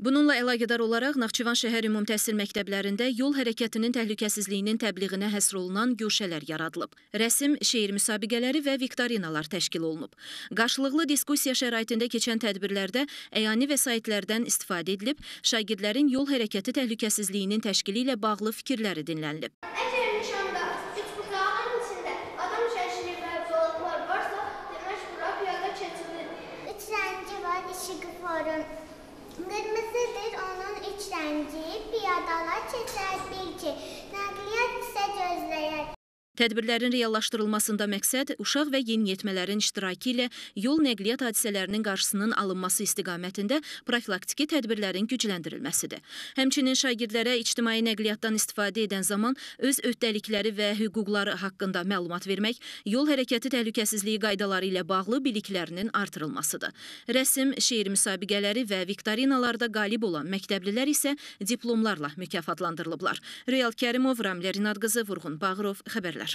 Bununla əlaqədar olaraq Naxçıvan şəhər ümumi təhsil məktəblərində yol hərəkətinin təhlükəsizliyinin təbliğinə həsr olunan güşələr yaradılıb. Rəsm, şeir müsabiqələri və viktorinalar təşkil olunub. Qarşılıqlı diskussiya şəraitində keçən tədbirlərdə əyani vəsaitlərdən istifadə edilib, şagirdlərin yol hərəkəti təhlükəsizliyinin təşkili ilə bağlı fikirləri dinlənilib. Əgər nişanda üç bucağın içində adam şəkli və zolaqlar varsa, demək bura piyada keçilir. Üç rəngi var işıqforun. Qırmızıdır işlenci, piyadalar çeşitli Tədbirlərin reallaşdırılmasında məqsəd uşaq və yeniyetmələrin iştirakı ilə yol nəqliyyat hadisələrinin qarşısının alınması istiqamətində profilaktiki tədbirlərin gücləndirilməsidir. Həmçinin şagirdlərə ictimai nəqliyyatdan istifadə edən zaman öz öhdəlikləri və hüquqları haqqında məlumat vermək, yol hərəkəti təhlükəsizliyi qaydaları ilə bağlı biliklərinin artırılmasıdır. Rəsm, şeir müsabiqələri və viktorinalarda qalib olan məktəblilər isə diplomlarla mükafatlandırılıblar. Real Kərimov, Ramlə Rinad qızı, Vurğun Bağırov xəbərlər.